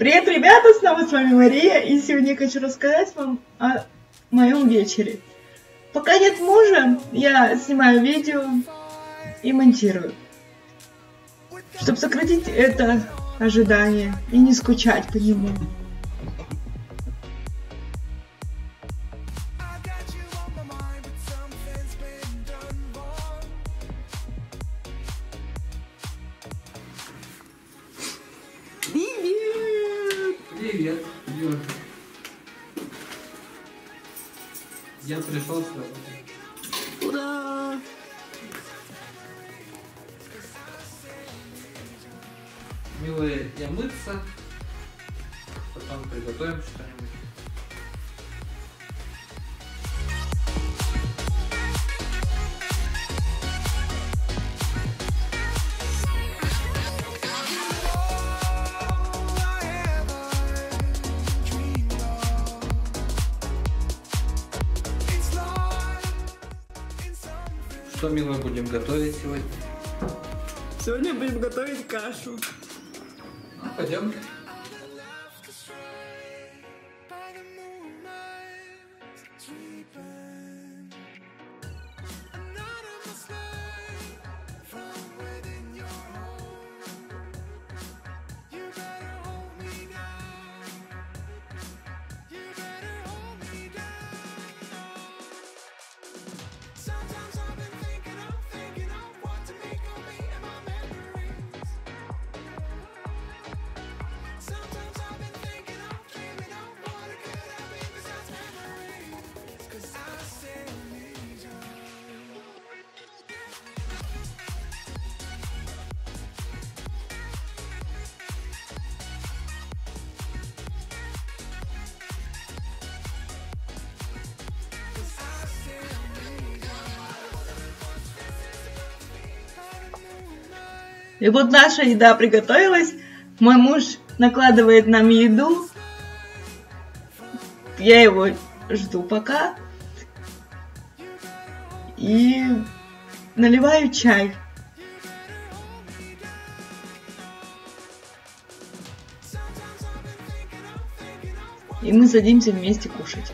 Привет, ребята! Снова с вами Мария, и сегодня я хочу рассказать вам о моем вечере. Пока нет мужа, я снимаю видео и монтирую. Чтобы сократить это ожидание и не скучать по нему. Привет! Привет, Юр. Я пришел сразу. Ура! Милые, я мыться. Потом приготовим что-нибудь. Что, милые, будем готовить сегодня? Сегодня будем готовить кашу. Ну, пойдем. Sometimes И вот наша еда приготовилась. Мой муж накладывает нам еду. Я его жду пока. И наливаю чай. И мы садимся вместе кушать.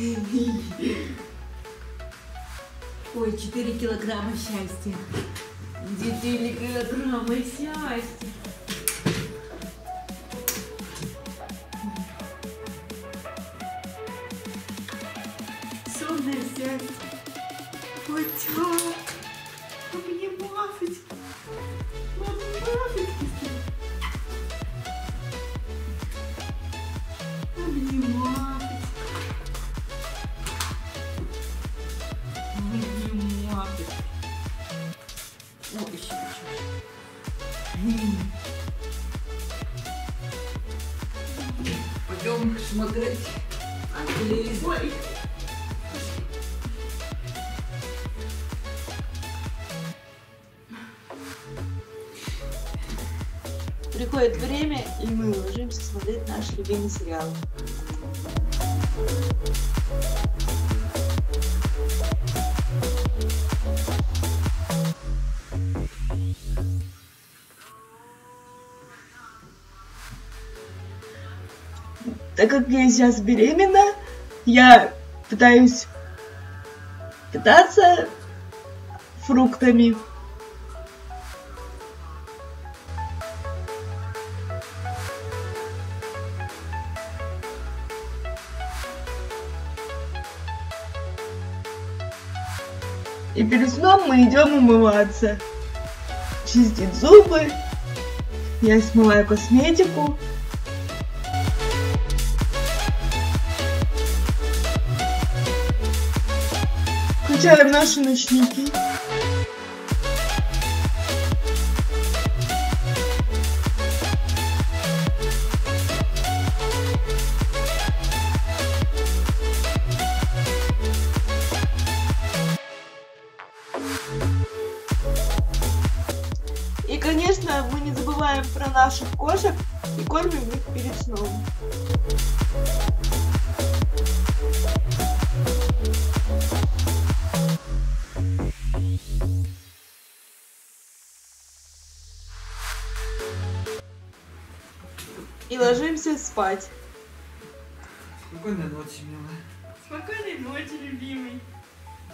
Ой, 4 килограмма счастья. 4 килограмма счастья. Сонное счастье. Котят. Обнимать. Обнимать. Обнимать. Пойдем смотреть телевизор. Приходит время, и мы ложимся смотреть наш любимый сериал. Так как я сейчас беременна, я пытаюсь питаться фруктами. И перед сном мы идем умываться, чистить зубы. Я смываю косметику. Включаем наши ночники. И, конечно, мы не забываем про наших кошек и кормим их перед сном. Ложимся спать. Спокойной ночи, милая. Спокойной ночи, любимый.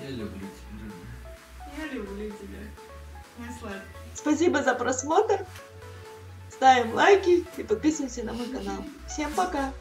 Я люблю тебя. Я люблю тебя. Мой сладкий. Спасибо за просмотр. Ставим лайки и подписываемся на мой канал. Всем пока!